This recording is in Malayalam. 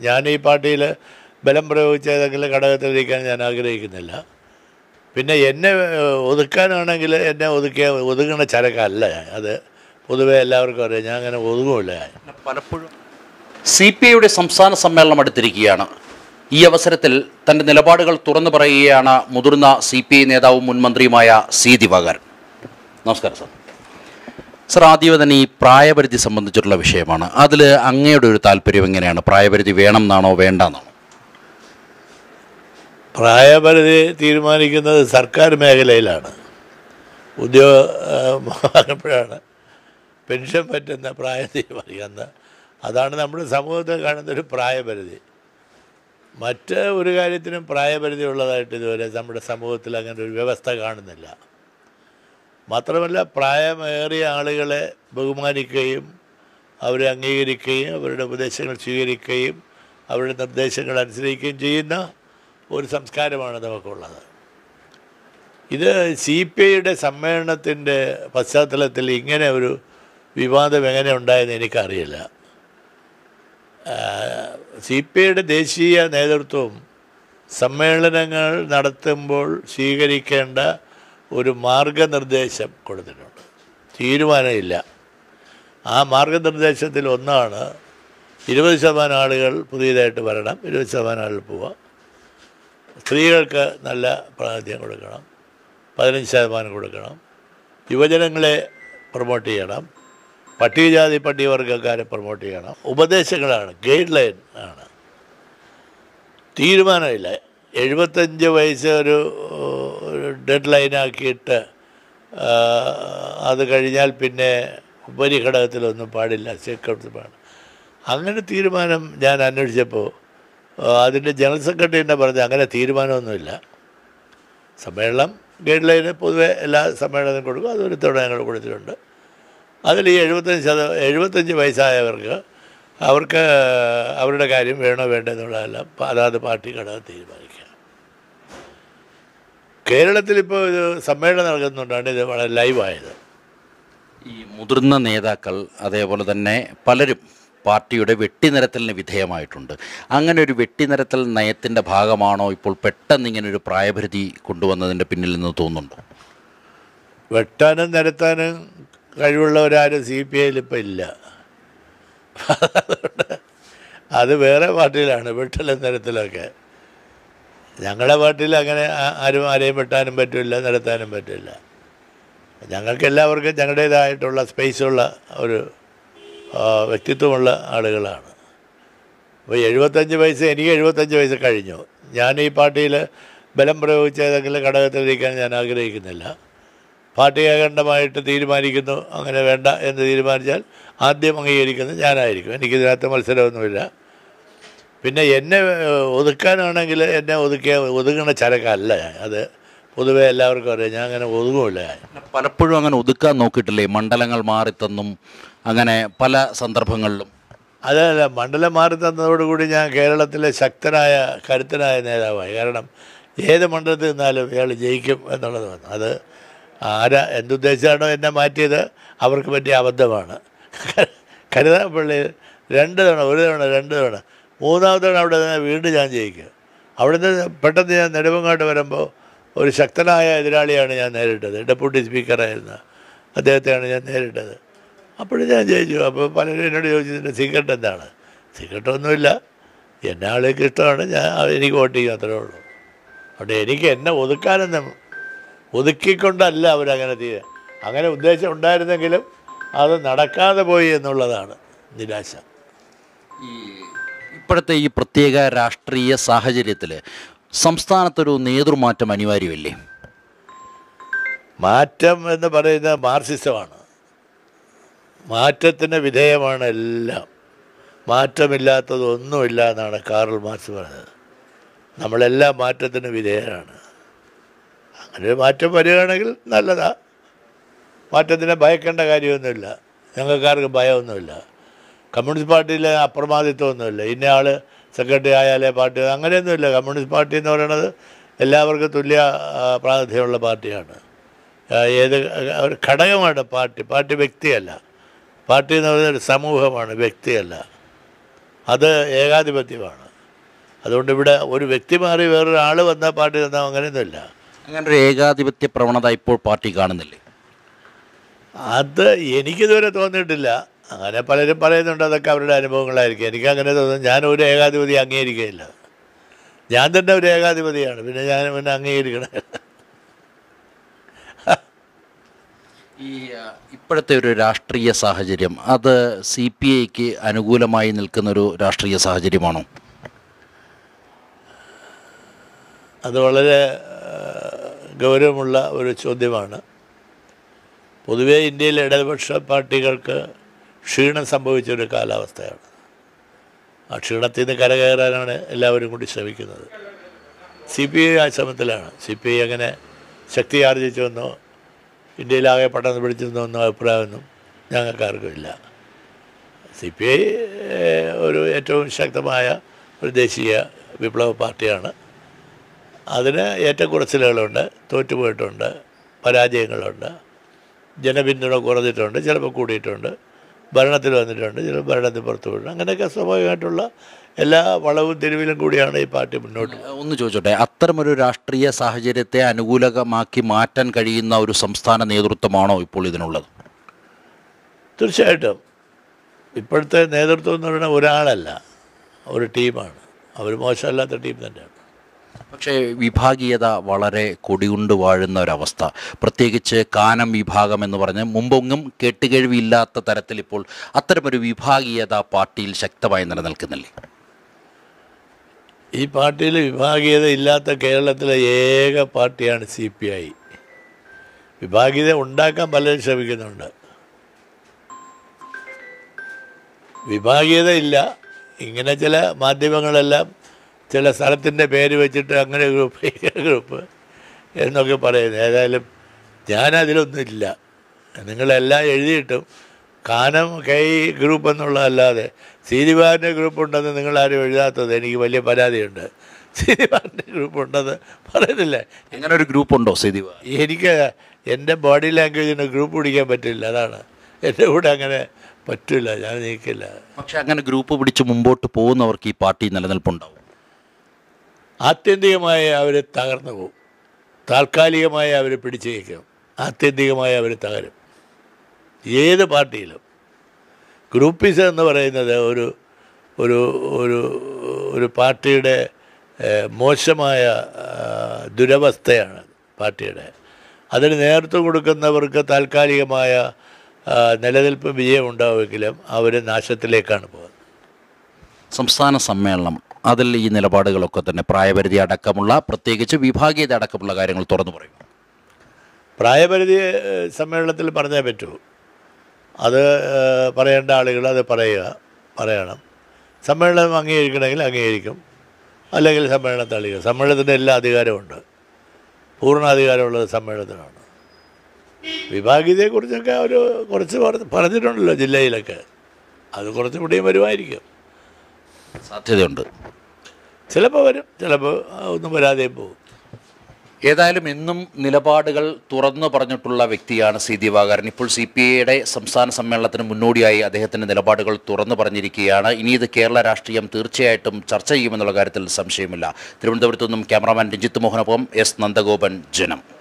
ഞാൻ ഈ പാർട്ടിയിൽ ബലം പ്രയോഗിച്ച ഏതെങ്കിലും ഘടകത്തിലിരിക്കാൻ ഞാൻ ആഗ്രഹിക്കുന്നില്ല. പിന്നെ എന്നെ ഒതുക്കാനാണെങ്കിൽ എന്നെ ഒതുക്കിയ ഒതുങ്ങുന്ന ചരക്കല്ല ഞാൻ. അത് പൊതുവെ എല്ലാവർക്കും അറിയാം. ഞാൻ അങ്ങനെ ഒതുങ്ങുമില്ല ഞാൻ. പലപ്പോഴും സി പി ഐയുടെ സംസ്ഥാന സമ്മേളനം അടുത്തിരിക്കുകയാണ്. ഈ അവസരത്തിൽ തന്റെ നിലപാടുകൾ തുറന്നു പറയുകയാണ് മുതിർന്ന സി പി ഐ നേതാവും മുൻമന്ത്രിയുമായ സി ദിവാകരൻ. നമസ്കാരം സാർ. സാർ ആദ്യമേ തന്നെ ഈ പ്രായപരിധി സംബന്ധിച്ചിട്ടുള്ള വിഷയമാണ്. അതിൽ അങ്ങയുടെ ഒരു താല്പര്യം എങ്ങനെയാണ്? പ്രായപരിധി വേണം എന്നാണോ വേണ്ട പ്രായപരിധി തീരുമാനിക്കുന്നത് സർക്കാർ മേഖലയിലാണ്. ഉദ്യോഗപ്പോഴാണ് പെൻഷൻ പറ്റുന്ന പ്രായം തീരുമാനിക്കുന്ന അതാണ് നമ്മുടെ സമൂഹത്തിൽ കാണുന്ന ഒരു പ്രായപരിധി. മറ്റ് ഒരു കാര്യത്തിനും പ്രായപരിധി ഉള്ളതായിട്ട് ഇതുവരെ നമ്മുടെ സമൂഹത്തിൽ അങ്ങനെ ഒരു വ്യവസ്ഥ കാണുന്നില്ല. മാത്രമല്ല പ്രായമേറിയ ആളുകളെ ബഹുമാനിക്കുകയും അവരെ അംഗീകരിക്കുകയും അവരുടെ ഉപദേശങ്ങൾ സ്വീകരിക്കുകയും അവരുടെ നിർദ്ദേശങ്ങൾ അനുസരിക്കുകയും ചെയ്യുന്ന ഒരു സംസ്കാരമാണ് നമുക്കുള്ളത്. ഇത് സി പി ഐയുടെ സമ്മേളനത്തിന്റെ പശ്ചാത്തലത്തിൽ ഇങ്ങനെ ഒരു വിവാദം എങ്ങനെ ഉണ്ടായെന്ന് എനിക്കറിയില്ല. സി പി ഐയുടെ ദേശീയ നേതൃത്വം സമ്മേളനങ്ങൾ നടത്തുമ്പോൾ സ്വീകരിക്കേണ്ട ഒരു മാർഗനിർദ്ദേശം കൊടുത്തിട്ടുണ്ട്. തീരുമാനമില്ല. ആ മാർഗനിർദ്ദേശത്തിൽ ഒന്നാണ് ഇരുപത് ശതമാനം ആളുകൾ പുതിയതായിട്ട് വരണം ഇരുപത് ശതമാനം ആളുകൾ പോവുക സ്ത്രീകൾക്ക് നല്ല പ്രാതിനിധ്യം കൊടുക്കണം പതിനഞ്ച് ശതമാനം കൊടുക്കണം. യുവജനങ്ങളെ പ്രൊമോട്ട് ചെയ്യണം പട്ടികജാതി പട്ടികവർഗക്കാരെ പ്രൊമോട്ട് ചെയ്യണം. ഉപദേശങ്ങളാണ് ഗൈഡ് ലൈൻ ആണ്. തീരുമാനമില്ല. എഴുപത്തഞ്ച് വയസ്സ് ഒരു ഡെഡ് ലൈനാക്കിയിട്ട് അത് കഴിഞ്ഞാൽ പിന്നെ ഉപരിഘടകത്തിലൊന്നും പാടില്ല സീക്രട്ട് പാടില്ല അങ്ങനെ തീരുമാനം ഞാൻ അന്വേഷിച്ചപ്പോൾ അതിന്റെ ജനറൽ സെക്രട്ടറി തന്നെ പറഞ്ഞത് അങ്ങനെ തീരുമാനമൊന്നുമില്ല. സമ്മേളനം ഗൈഡ് ലൈന് പൊതുവേ എല്ലാ സമ്മേളനത്തിനും കൊടുക്കും അതൊരു തവണ ഞങ്ങൾ കൊടുത്തിട്ടുണ്ട്. അതിൽ ഈ എഴുപത്തഞ്ച് ശതമാനം എഴുപത്തഞ്ച് വയസ്സായവർക്ക് അവർക്ക് അവരുടെ കാര്യം വേണോ വേണ്ടോ അതാത് പാർട്ടി ഘടകം തീരുമാനിക്കുക. കേരളത്തിലിപ്പോൾ ഒരു സമ്മേളനം നടക്കുന്നുണ്ടാണ് ഇത് വളരെ ലൈവായത്. ഈ മുതിർന്ന നേതാക്കൾ അതേപോലെ തന്നെ പലരും പാർട്ടിയുടെ വെട്ടിനിരത്തലിന് വിധേയമായിട്ടുണ്ട്. അങ്ങനെ ഒരു വെട്ടിനിരത്തൽ നയത്തിന്റെ ഭാഗമാണോ ഇപ്പോൾ പെട്ടെന്ന് ഇങ്ങനെ ഒരു പ്രായപരിധി കൊണ്ടുവന്നതിന്റെ പിന്നിൽ നിന്ന് തോന്നുന്നുണ്ടോ? വെട്ടാനും നിരത്താനും കഴിവുള്ളവരാരും സി പി ഐയിൽ ഇപ്പം ഇല്ല. അത് വേറെ പാർട്ടിയിലാണ് വെട്ടലും നിരത്തലൊക്കെ. ഞങ്ങളുടെ പാർട്ടിയിൽ അങ്ങനെ ആരും ആരെയും വെട്ടാനും പറ്റില്ല നടത്താനും പറ്റില്ല. ഞങ്ങൾക്ക് എല്ലാവർക്കും ഞങ്ങളുടേതായിട്ടുള്ള സ്പേസുള്ള ഒരു വ്യക്തിത്വമുള്ള ആളുകളാണ്. അപ്പോൾ എഴുപത്തഞ്ച് വയസ്സ് എനിക്ക് എഴുപത്തഞ്ച് വയസ്സ് കഴിഞ്ഞു. ഞാൻ ഈ പാർട്ടിയിൽ ബലം പ്രയോഗിച്ച ഏതെങ്കിലും ഘടകത്തിലിരിക്കാൻ ഞാൻ ആഗ്രഹിക്കുന്നില്ല. പാർട്ടി ഏകണ്ഠമായിട്ട് തീരുമാനിക്കുന്നു അങ്ങനെ വേണ്ട എന്ന് തീരുമാനിച്ചാൽ ആദ്യം അംഗീകരിക്കുന്നത് ഞാനായിരിക്കും. എനിക്കിതിനകത്ത് മത്സരമൊന്നുമില്ല. പിന്നെ എന്നെ ഒതുക്കാനാണെങ്കിൽ എന്നെ ഒതുക്കിയ ഒതുക്കുന്ന ചരക്കല്ല ഞാൻ. അത് പൊതുവെ എല്ലാവർക്കും അറിയാം. ഞാൻ അങ്ങനെ ഒതുങ്ങുമില്ല പലപ്പോഴും അങ്ങനെ ഒതുക്കാൻ നോക്കിയിട്ടില്ലേ? മണ്ഡലങ്ങൾ മാറിത്തന്നും അങ്ങനെ പല സന്ദർഭങ്ങളിലും. അതല്ല മണ്ഡലം മാറി തന്നതോടുകൂടി ഞാൻ കേരളത്തിലെ ശക്തനായ കരുത്തനായ നേതാവായി. കാരണം ഏത് മണ്ഡലത്തിൽ നിന്നാലും ഇയാൾ ജയിക്കും എന്നുള്ളത് വന്നു. അത് ആരാ എന്തുദ്ദേശിച്ചാണോ എന്നെ മാറ്റിയത് അവർക്ക് പറ്റിയ അബദ്ധമാണ്. കരുതാപ്പള്ളി രണ്ട് തവണ ഒരു തവണ രണ്ട് തവണ. മൂന്നാമത്തെ തവണ അവിടെ നിന്ന് വീണ്ടും ഞാൻ ജയിക്കുക. അവിടെ നിന്ന് പെട്ടെന്ന് ഞാൻ നെടുമങ്ങാട്ട് വരുമ്പോൾ ഒരു ശക്തനായ എതിരാളിയാണ് ഞാൻ നേരിട്ടത്. ഡെപ്യൂട്ടി സ്പീക്കറായിരുന്ന അദ്ദേഹത്തെയാണ് ഞാൻ നേരിട്ടത്. അപ്പോഴും ഞാൻ ജയിച്ചു. അപ്പോൾ പലരും എന്നോട് ചോദിച്ചതിന്റെ സീക്രട്ട് എന്താണ്? സീക്രട്ട് ഒന്നുമില്ല എന്നെ ആളുകൾക്ക് ഇഷ്ടമാണ്. ഞാൻ എനിക്ക് വോട്ട് ചെയ്യും അത്രേ ഉള്ളൂ. അവിടെ എനിക്ക് എന്നെ ഒതുക്കാനൊന്നും ഒതുക്കിക്കൊണ്ടല്ല അവരങ്ങനെ തീരെ. അങ്ങനെ ഉദ്ദേശം ഉണ്ടായിരുന്നെങ്കിലും അത് നടക്കാതെ പോയി എന്നുള്ളതാണ് നിരാശ. ഈ ഇപ്പോഴത്തെ ഈ പ്രത്യേക രാഷ്ട്രീയ സാഹചര്യത്തിൽ സംസ്ഥാനത്തൊരു നേതൃമാറ്റം അനിവാര്യമല്ലേ? മാറ്റം എന്ന് പറയുന്നത് മാർസിസമാണ്. മാറ്റത്തിന് വിധേയമാണ് എല്ലാം. മാറ്റമില്ലാത്തതൊന്നുമില്ല എന്നാണ് കാറൽ മാർക്സ് പറഞ്ഞത്. നമ്മളെല്ലാം മാറ്റത്തിന് വിധേയരാണ്. അങ്ങനെ ഒരു മാറ്റം വരികയാണെങ്കിൽ നല്ലതാണ് മാറ്റത്തിനെ ഭയക്കേണ്ട കാര്യമൊന്നുമില്ല. ഞങ്ങൾക്കാർക്ക് ഭയമൊന്നുമില്ല. കമ്മ്യൂണിസ്റ്റ് പാർട്ടിയിലെ അപ്രമാദിത്വമൊന്നുമില്ല. ഇന്ന ആൾ സെക്രട്ടറി ആയാലേ പാർട്ടി അങ്ങനെയൊന്നുമില്ല. കമ്മ്യൂണിസ്റ്റ് പാർട്ടി എന്ന് പറയുന്നത് എല്ലാവർക്കും തുല്യ പ്രാതിനിധ്യമുള്ള പാർട്ടിയാണ്. ഏത് ഒരു ഘടകമാണ് പാർട്ടി. പാർട്ടി വ്യക്തിയല്ല. പാർട്ടി എന്ന് പറയുന്നത് ഒരു സമൂഹമാണ് വ്യക്തിയല്ല. അത് ഏകാധിപത്യമാണ്. അതുകൊണ്ട് ഇവിടെ ഒരു വ്യക്തി മാറി വേറൊരാൾ വന്നാൽ പാർട്ടി തന്നാൽ അങ്ങനെയൊന്നുമില്ല. അങ്ങനെ ഒരു ഏകാധിപത്യ പ്രവണത ഇപ്പോൾ പാർട്ടി കാണുന്നില്ലേ? അത് എനിക്കിതുവരെ തോന്നിയിട്ടില്ല. അങ്ങനെ പലരും പറയുന്നുണ്ട് അതൊക്കെ അവരുടെ അനുഭവങ്ങളായിരിക്കും. എനിക്ക് അങ്ങനെ തോന്നുന്നു ഞാൻ ഒരു ഏകാധിപതി അംഗീകരിക്കുകയില്ല. ഞാൻ തന്നെ ഒരു ഏകാധിപതിയാണ്. പിന്നെ ഞാൻ പിന്നെ അംഗീകരിക്കണം. ഈ ഇപ്പോഴത്തെ ഒരു രാഷ്ട്രീയ സാഹചര്യം അത് സി പി ഐക്ക് അനുകൂലമായി നിൽക്കുന്നൊരു രാഷ്ട്രീയ സാഹചര്യമാണോ? അത് വളരെ ഗൗരവമുള്ള ഒരു ചോദ്യമാണ്. പൊതുവേ ഇന്ത്യയിലെ ഇടതുപക്ഷ പാർട്ടികൾക്ക് ക്ഷീണം സംഭവിച്ച ഒരു കാലാവസ്ഥയാണ്. ആ ക്ഷീണത്തിൽ നിന്ന് കരകയറാനാണ് എല്ലാവരും കൂടി ശ്രമിക്കുന്നത്. സി പി ഐ ആ ശ്രമത്തിലാണ് സി പി ഐ അങ്ങനെ ശക്തി ആർജിച്ചുവെന്നോ ഇന്ത്യയിലാകെ പട്ടണം പിടിച്ചിരുന്നോ എന്നോ അഭിപ്രായമൊന്നും ഞങ്ങൾക്കാർക്കും ഇല്ല സി പി ഐ ഒരു ഏറ്റവും ശക്തമായ ഒരു ദേശീയ വിപ്ലവ പാർട്ടിയാണ്. അതിന് ഏറ്റക്കുറച്ചിലുകളുണ്ട് തോറ്റുപോയിട്ടുണ്ട് പരാജയങ്ങളുണ്ട്. ജനപിന്തുണ കുറഞ്ഞിട്ടുണ്ട് ചിലപ്പോൾ കൂടിയിട്ടുണ്ട്. ഭരണത്തിൽ വന്നിട്ടുണ്ട് ചിലർ ഭരണത്തിൽ പുറത്തു പോയിട്ടുണ്ട്. അങ്ങനെയൊക്കെ സ്വാഭാവികമായിട്ടുള്ള എല്ലാ വളവും തെരുവിലും കൂടിയാണ് ഈ പാർട്ടി മുന്നോട്ട് ഒന്ന് ചോദിച്ചോട്ടെ അത്തരമൊരു രാഷ്ട്രീയ സാഹചര്യത്തെ അനുകൂലകമാക്കി മാറ്റാൻ കഴിയുന്ന ഒരു സംസ്ഥാന നേതൃത്വമാണോ ഇപ്പോൾ ഇതിനുള്ളത്? തീർച്ചയായിട്ടും. ഇപ്പോഴത്തെ നേതൃത്വം എന്ന് പറയുന്നത് ഒരാളല്ല ഒരു ടീമാണ്. അവർ മോശമല്ലാത്ത ടീം തന്നെയാണ്. പക്ഷേ വിഭാഗീയത വളരെ കൊടികൊണ്ട് വാഴുന്ന ഒരവസ്ഥ. പ്രത്യേകിച്ച് കാനം വിഭാഗം എന്ന് പറഞ്ഞ് മുമ്പൊന്നും കേട്ടുകഴിവില്ലാത്ത തരത്തിൽ ഇപ്പോൾ അത്തരമൊരു വിഭാഗീയത പാർട്ടിയിൽ ശക്തമായി നിലനിൽക്കുന്നില്ലേ? ഈ പാർട്ടിയിൽ വിഭാഗീയത ഇല്ലാത്ത കേരളത്തിലെ ഏക പാർട്ടിയാണ് സി പി ഐ വിഭാഗീയത ഉണ്ടാക്കാൻ പലരും ശ്രമിക്കുന്നുണ്ട്. വിഭാഗീയത ഇല്ല. ഇങ്ങനെ ചില മാധ്യമങ്ങളെല്ലാം ചില സ്ഥലത്തിന്റെ പേര് വെച്ചിട്ട് അങ്ങനെ ഗ്രൂപ്പ് ഗ്രൂപ്പ് എന്നൊക്കെ പറയുന്നത്. ഏതായാലും ഞാനതിലൊന്നുമില്ല. നിങ്ങളെല്ലാം എഴുതിയിട്ടും കാനം കൈ ഗ്രൂപ്പ് എന്നുള്ളതല്ലാതെ സീതിബാറിന്റെ ഗ്രൂപ്പ് ഉണ്ടെന്ന് നിങ്ങളാരും എഴുതാത്തത് എനിക്ക് വലിയ പരാതിയുണ്ട്. സീതിബാറിന്റെ ഗ്രൂപ്പ് ഉണ്ടെന്ന് പറയുന്നില്ലേ? അങ്ങനെ ഒരു ഗ്രൂപ്പ് ഉണ്ടോ സ്ഥിതിവ എനിക്ക് എന്റെ ബോഡി ലാംഗ്വേജിന് ഗ്രൂപ്പ് പിടിക്കാൻ പറ്റില്ല അതാണ്. എന്റെ കൂടെ അങ്ങനെ പറ്റില്ല ഞാൻ നീക്കില്ല. പക്ഷെ അങ്ങനെ ഗ്രൂപ്പ് പിടിച്ച് മുമ്പോട്ട് പോകുന്നവർക്ക് ഈ പാർട്ടി നിലനിൽപ്പുണ്ടാവും. ആത്യന്തികമായി അവർ തകർന്നു പോകും. താൽക്കാലികമായി അവർ പിടിച്ചേക്കും ആത്യന്തികമായി അവർ തകരും. ഏത് പാർട്ടിയിലും. ഗ്രൂപ്പിസം എന്ന് പറയുന്നത് ഒരു ഒരു ഒരു ഒരു പാർട്ടിയുടെ മോശമായ ദുരവസ്ഥയാണ് പാർട്ടിയുടെ. അതിന് നേതൃത്വം കൊടുക്കുന്നവർക്ക് താൽക്കാലികമായ നിലനിൽപ്പ് വിജയം ഉണ്ടാവുമെങ്കിലും അവർ നാശത്തിലേക്കാണ് പോകുന്നത്. സംസ്ഥാന സമ്മേളനം അതിൽ ഈ നിലപാടുകളൊക്കെ തന്നെ പ്രായപരിധി അടക്കമുള്ള പ്രത്യേകിച്ച് വിഭാഗീയത അടക്കമുള്ള കാര്യങ്ങൾ തുറന്നു പറയും. പ്രായപരിധി സമ്മേളനത്തിൽ പറഞ്ഞേ പറ്റൂ. അത് പറയേണ്ട ആളുകൾ അത് പറയുക പറയണം. സമ്മേളനം അംഗീകരിക്കണമെങ്കിൽ അംഗീകരിക്കും. അല്ലെങ്കിൽ സമ്മേളനം അളിക്കും സമ്മേളനത്തിന്റെ എല്ലാ അധികാരമുണ്ട് പൂർണ അധികാരമുള്ളത് സമ്മേളനത്തിനാണ്. വിഭാഗീയതയെക്കുറിച്ചൊക്കെ അവർ കുറച്ച് പറഞ്ഞ് പറഞ്ഞിട്ടുണ്ടല്ലോ ജില്ലയിലൊക്കെ. അത് കുറച്ചും കൂടിയും വരുമായിരിക്കും. സാധ്യതയുണ്ട്. ചിലപ്പോൾ വരും ചിലപ്പോൾ ഒന്നും വരാതെ പോകും. ഏതായാലും എന്നും നിലപാടുകൾ തുറന്നു പറഞ്ഞിട്ടുള്ള വ്യക്തിയാണ് സി ദിവാകരൻ. ഇപ്പോൾ സി പി ഐയുടെ സംസ്ഥാന സമ്മേളനത്തിന് മുന്നോടിയായി അദ്ദേഹത്തിന്റെ നിലപാടുകൾ തുറന്നു പറഞ്ഞിരിക്കുകയാണ്. ഇനി ഇത് കേരള രാഷ്ട്രീയം തീർച്ചയായിട്ടും ചർച്ച ചെയ്യുമെന്നുള്ള കാര്യത്തിൽ സംശയമില്ല. തിരുവനന്തപുരത്തു നിന്നും ക്യാമറാമാൻ രഞ്ജിത്ത് മോഹനൊപ്പം എസ്. നന്ദഗോപൻ ജനം.